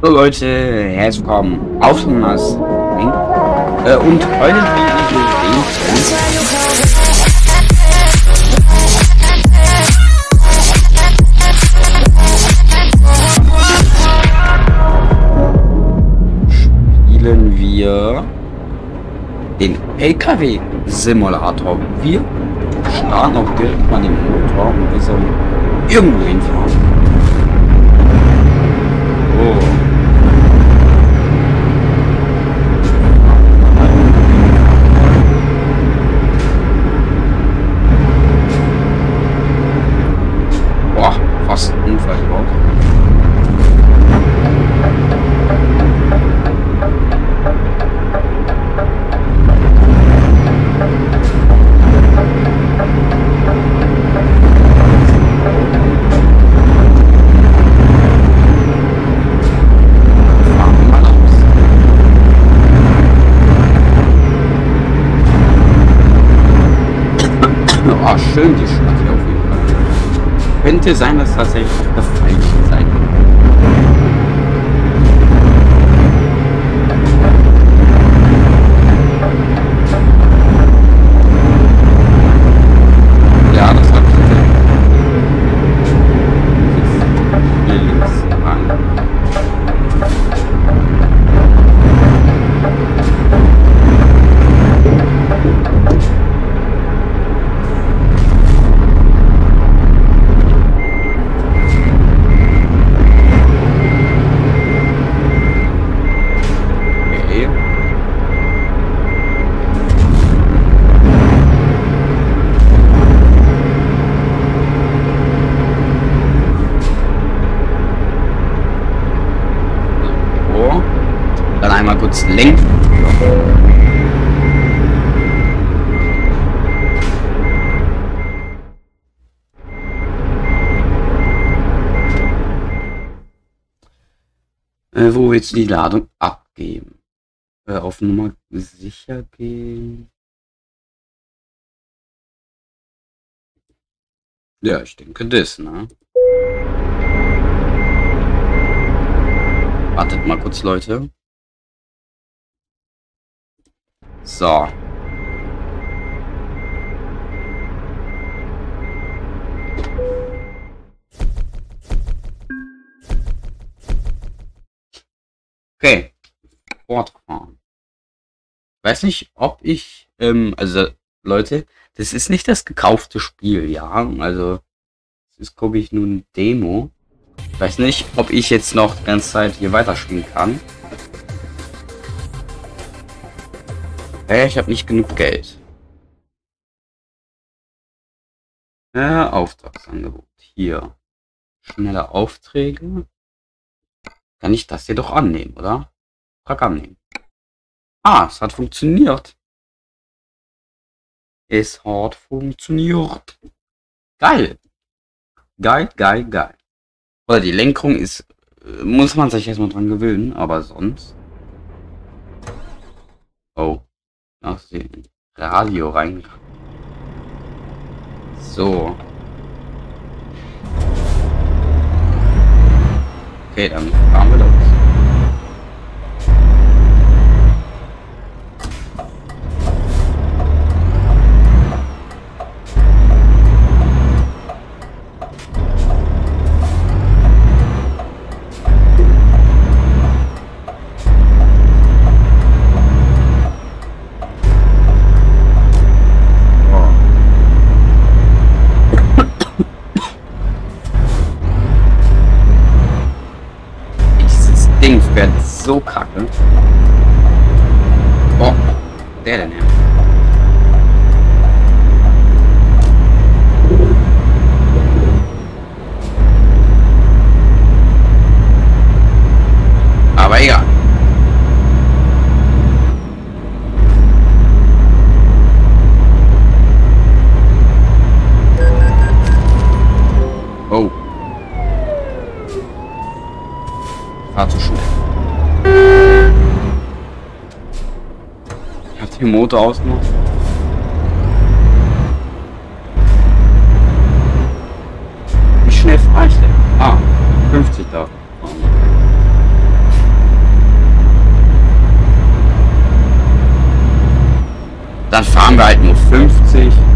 So Leute, herzlich willkommen auf dem Mars. Äh, und heute will ich sehen, spielen wir den LKW-Simulator. Wir starten auch direkt mal den Motor und wir sollen irgendwo hinfahren. Könnte sein, dass tatsächlich auf der falschen Seite. Ja, das hat hier links rein. Okay. So. Dann einmal kurz lenken. Äh, wo willst du die Ladung abgeben? Äh, auf Nummer sicher gehen. Ja, ich denke das, ne? Wartet mal kurz, Leute. So. Okay. Fortfahren. Weiß nicht, ob ich, ähm, also Leute, das ist nicht das gekaufte Spiel, ja. Also, es ist, glaube ich, nur ein Demo. Ich weiß nicht, ob ich jetzt noch die ganze Zeit hier weiterspielen kann. Äh, ich habe nicht genug Geld. Äh, Auftragsangebot. Hier. Schnelle Aufträge. Kann ich das hier doch annehmen, oder? Frag annehmen. Ah, es hat funktioniert. Es hat funktioniert. Geil. Geil, geil, geil. Oder die Lenkung ist, äh, muss man sich erstmal dran gewöhnen, aber sonst. Oh. Aus dem Radio rein. So. Okay, dann fahren wir los. Motor aus nur. Wie schnell fahre ich denn? Ah, 50 da. Dann fahren wir halt nur 50.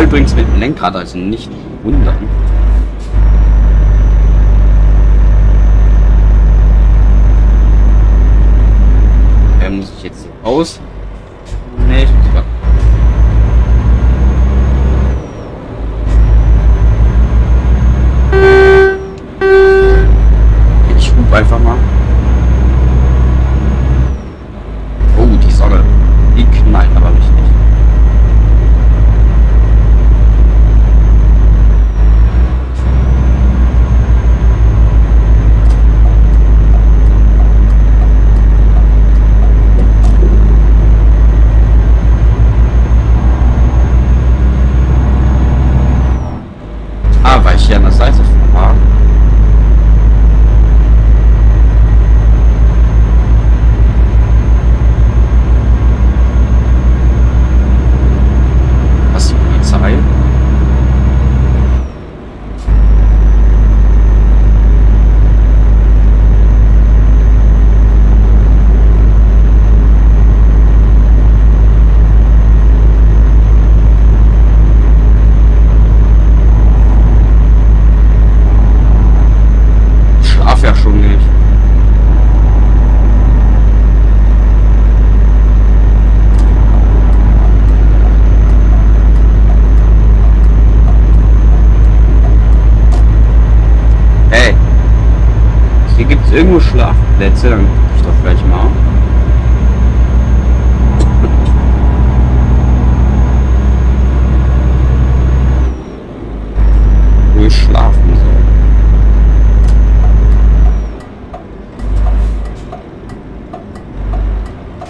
Übrigens mit dem Lenkrad, also nicht wundern. Äh, muss ich jetzt aus? Nee, ich muss grad- Ich hub einfach mal. Oh, die Sonne. Die knallt aber richtig. Ah, weil ich hier an der Seite fahre. Was die Polizei? Ich schlaf ja schon nicht. Hey, hier gibt es irgendwo Schlafplätze, dann guck ich doch gleich mal. Wo ich schlafen soll.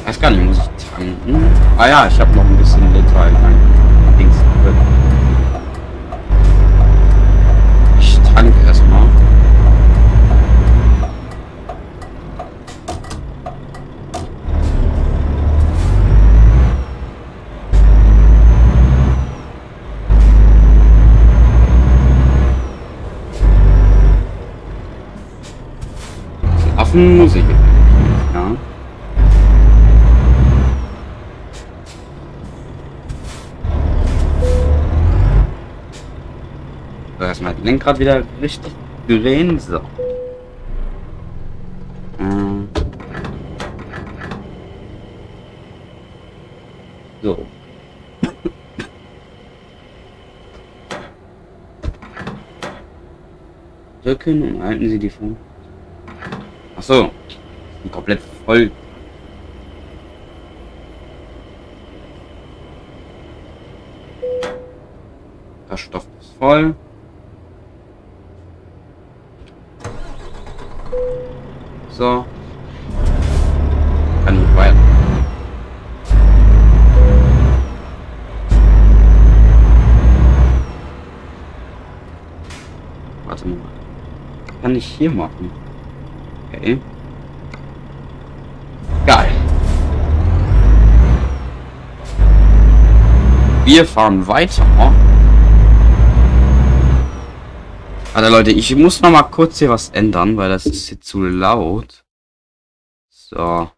weiß gar nicht, muss ich tanken? Ah ja, ich habe noch ein bisschen Liter in mein Dings drin. Ich tanke erstmal. Affen muss ich. Ja. Erstmal das Lenkrad wieder richtig drehen. So. Ähm. So. Drücken und halten Sie die Form. Ach so. Komplett voll. Stoff ist voll. So. Kann nicht weiter. Warte mal. Kann ich hier machen? Okay. Geil. Wir fahren weiter. Alter Leute, ich muss noch mal kurz hier was ändern, weil das ist hier zu laut. So.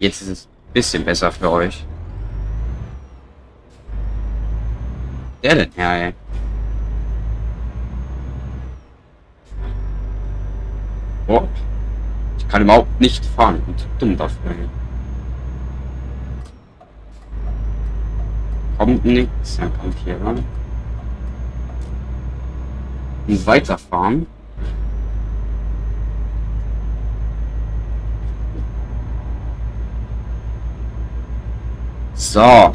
Jetzt ist es ein bisschen besser für euch. Der denn her, ey? Oh. Ich kann überhaupt nicht fahren. Ich bin zu dumm dafür. ey. Kommt nichts. Er kommt hier ran. Und weiterfahren. So.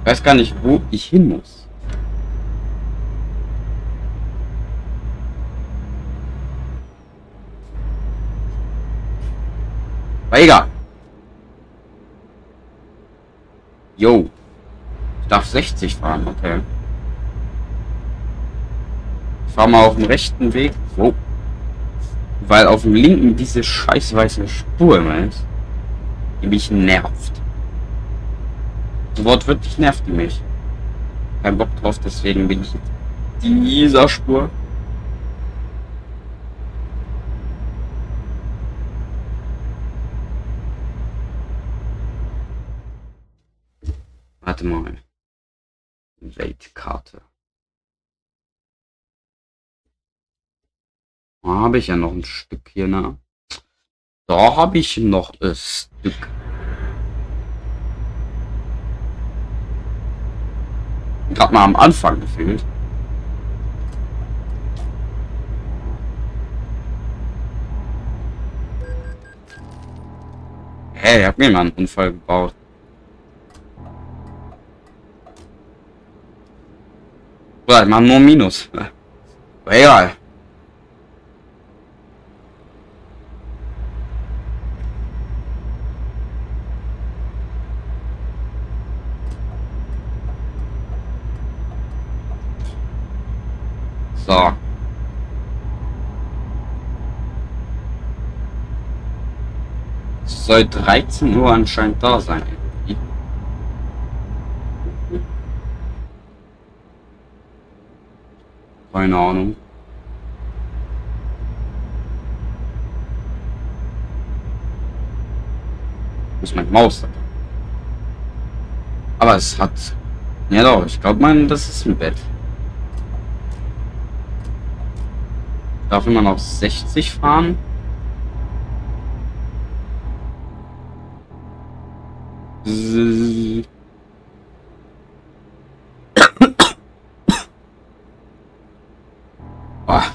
Ich weiß gar nicht, wo ich hin muss. egal. Jo. Darf 60 fahren, okay. Ich fahr mal auf dem rechten Weg. Wo? Weil auf dem linken diese scheiß weiße Spur immer ist. Die mich nervt. Wortwörtlich nervt die mich. Kein Bock drauf, deswegen bin ich jetzt dieser Spur. Warte mal. Weltkarte. Da habe ich ja noch ein Stück hier, ne? Da habe ich noch ein Stück. Gerade mal am Anfang gefühlt. Hey, ich hab mir mal einen Unfall gebaut. Oder ich mach nur Minus. Aber egal. So. Soll 13 Uhr anscheinend da sein. irgendwie. Keine Ahnung. Ist meine Maus? Aber es hat. Ja doch, ich glaube mein, das ist ein Bett. Darf immer noch 60 fahren? Zzz. Ah.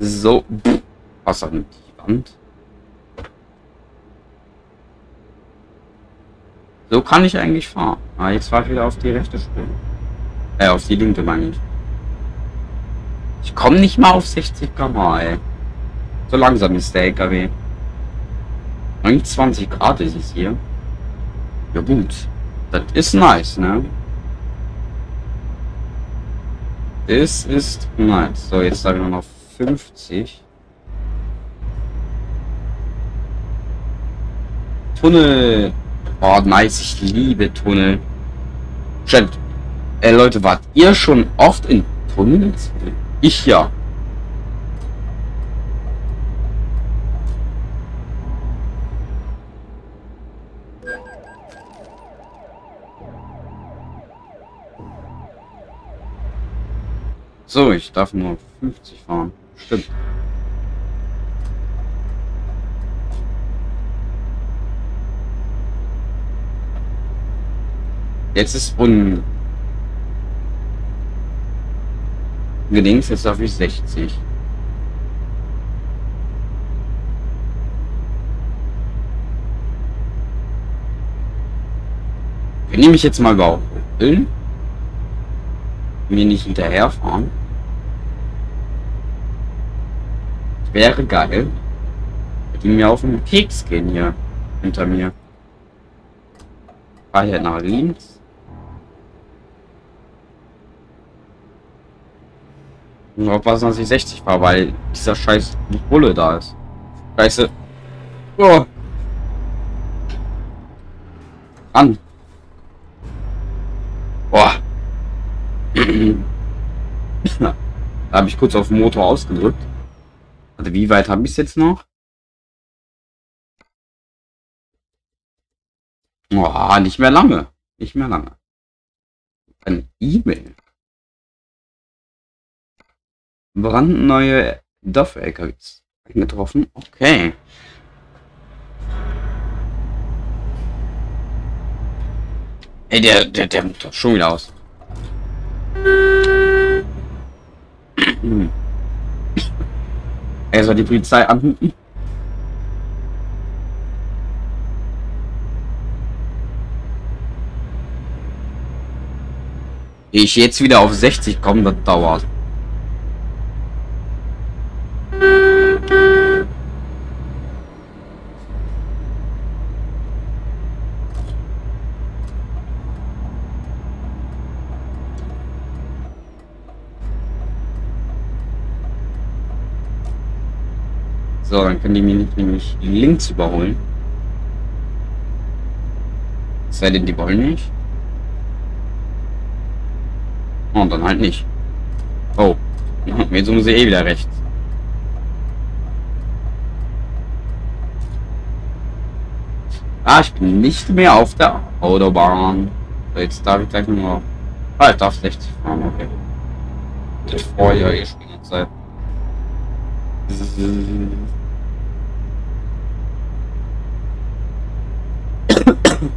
So, pff, was an die Wand? So kann ich eigentlich fahren. Ah, jetzt war ich wieder auf die rechte Spur. Äh, auf die linke meine ich. Ich komme nicht mal auf 60 km ey. So langsam ist der LKW. 29 Grad ist es hier. Ja gut. Das ist nice, ne? Das ist nice. So, jetzt habe ich noch 50. Tunnel. Oh, nice. Ich liebe Tunnel. Stimmt. Ey, Leute, wart ihr schon oft in Tunnels? Ich ja. So, ich darf nur 50 fahren. Stimmt. Jetzt ist un... Gedings, jetzt darf ich 60. Wenn die mich jetzt mal überholen, mir nicht hinterherfahren, wäre geil. Die mir auf den Keks gehen hier hinter mir. Fahr hier nach links. Muss aufpassen, dass ich 60 fahre, weil dieser scheiß Bulle da ist. Scheiße. Oh. An. Boah. da habe ich kurz auf den Motor ausgedrückt. Also wie weit habe ich es jetzt noch? Oh, nicht mehr lange. Nicht mehr lange. Ein E-Mail. Brandneue DOF-LKWs eingetroffen. Okay. Ey, der, der, der Motor schon wieder aus. Er soll die Polizei anhupen. Ich jetzt wieder auf 60 komme, das dauert. So, dann können die mich nämlich links überholen. Sei denn, die wollen nicht. Oh, und dann halt nicht. Oh. Jetzt muss ich eh wieder rechts. Ah, ich bin nicht mehr auf der Autobahn. So, jetzt darf ich gleich nur. Ah, ich darf 60 fahren, okay. Ich vorher eh schon die.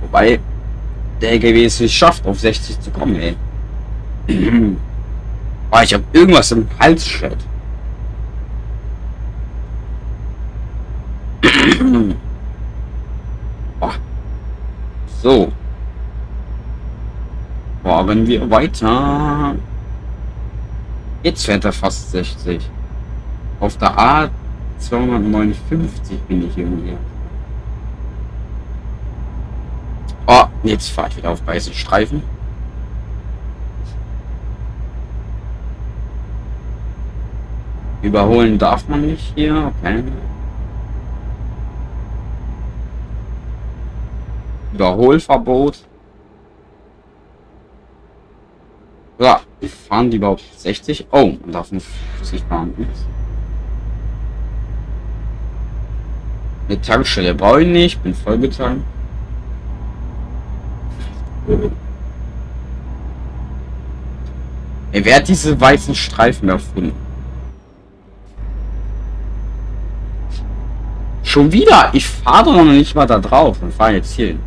Wobei der LKW es nicht schafft, auf 60 zu kommen, ey. Boah, ich habe irgendwas im Hals, Shit. Boah. So. Fahren wir weiter. Jetzt fährt er fast 60. Auf der A 259 bin ich irgendwie. Oh, jetzt fahre ich wieder auf weißen Streifen. Überholen darf man nicht hier, okay. Überholverbot. Ja, fahren die überhaupt 60? Oh, man darf nur 50 fahren. Eine Tankstelle brauche ich nicht, bin voll getankt. Ey, wer hat diese weißen Streifen erfunden? Schon wieder? Ich fahre doch noch nicht mal da drauf und fahre jetzt hier hin.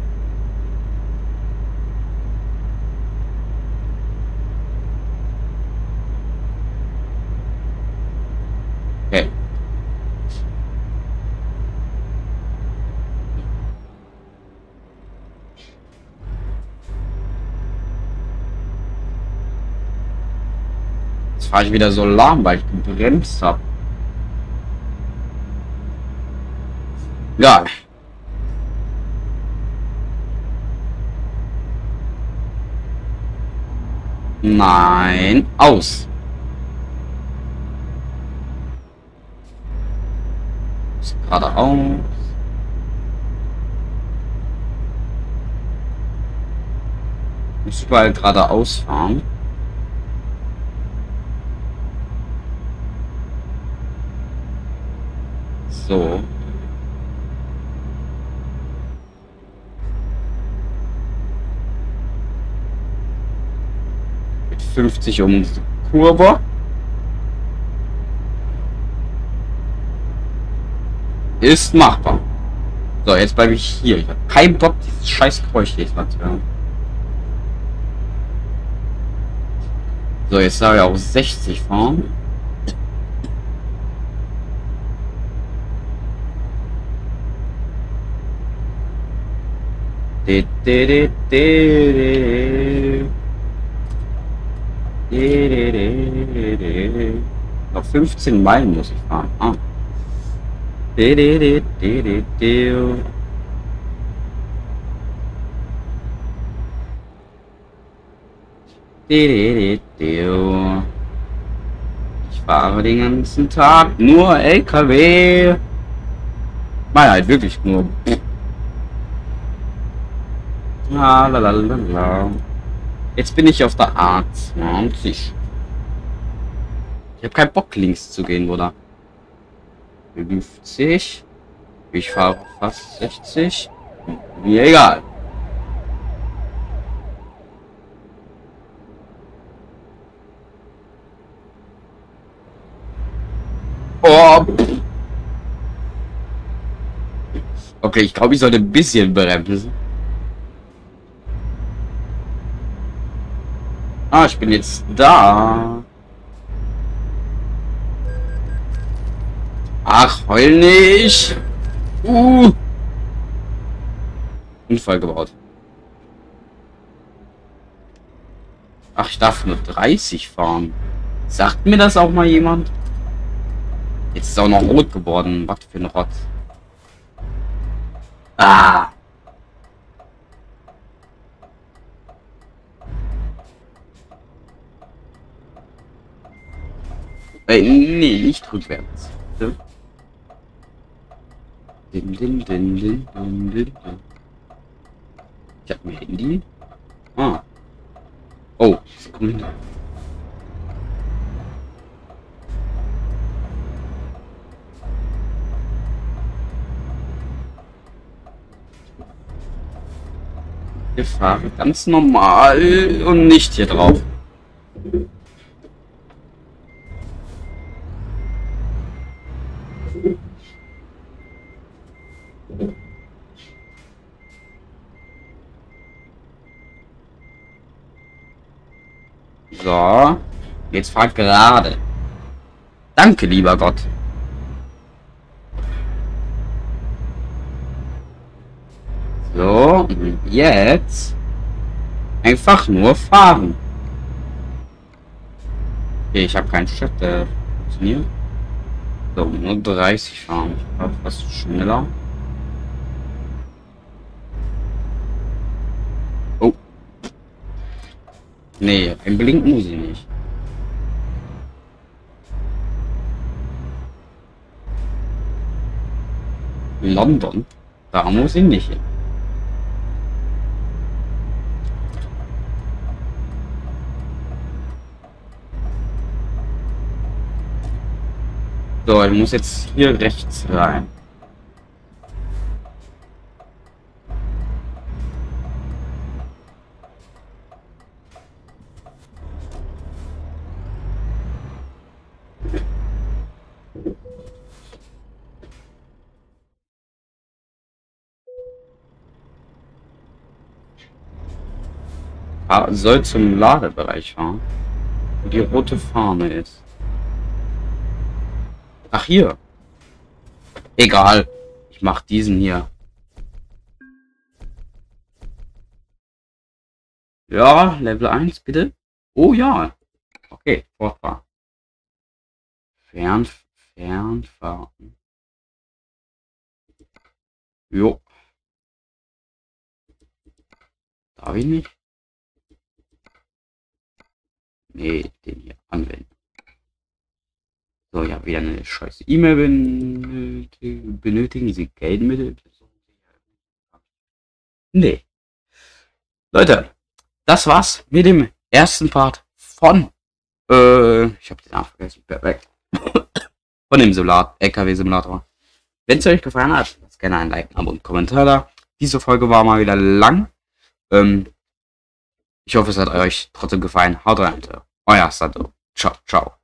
Okay. Jetzt fahre ich wieder so lahm, weil ich gebremst habe. Ja. Nein, aus. Geradeaus. Muss überall geradeaus fahren. So. Mit 50 um die Kurve. Ist machbar. So, jetzt bleibe ich hier. Ich habe keinen Bock, dieses scheiß Geräusch jetzt mal zu hören. So, jetzt soll ich auch 60 fahren. De, de, de. Noch 15 Meilen muss ich fahren. Ah. Ich fahre den ganzen Tag nur LKW. Nein, halt wirklich nur. La, la, la, la, la. Jetzt bin ich auf der A20. Ich habe keinen Bock links zu gehen, oder? 50. Ich fahre fast 60. Mir egal. Oh. Okay, ich glaube, ich sollte ein bisschen bremsen. Ah, ich bin jetzt da. Ach, heul nicht. Uh. Unfall gebaut. Ach, ich darf nur 30 fahren. Sagt mir das auch mal jemand? Jetzt ist auch noch rot geworden. Was für ein Rotz. Ah! Äh, nee, nicht rückwärts. Din, din, din, din, din, din. Ich hab ein Handy. Ah. Oh, Sekunde. Wir fahren ganz normal und nicht hier drauf. So. Jetzt fahrt gerade. Danke, lieber Gott. So, und jetzt einfach nur fahren. Okay, ich habe keinen Chat, der funktioniert. So, nur 30 fahren. Ich glaube, fast schneller. Oh. Nee, ein Blinken muss ich nicht. London? Da muss ich nicht hin. So, ich muss jetzt hier rechts rein. Soll zum Ladebereich fahren, wo die rote Fahne ist. Ach, hier. Egal. Ich mach diesen hier. Ja, Level 1, bitte. Oh ja. Okay, fortfahren. Fern, Fernfahren. Jo. Darf ich nicht? Nee, den hier anwenden. So, ja, wieder eine scheiße E-Mail benötigen. benötigen Sie Geldmittel? Nee. Leute, das war's mit dem ersten Part von, äh, ich habe den Namen vergessen, perfekt. von dem LKW-Simulator. Wenn es euch gefallen hat, lasst gerne ein Like, Abo und Kommentar da. Diese Folge war mal wieder lang. Ähm, ich hoffe, es hat euch trotzdem gefallen. Haut rein, Leute. Euer Sato. Ciao, ciao.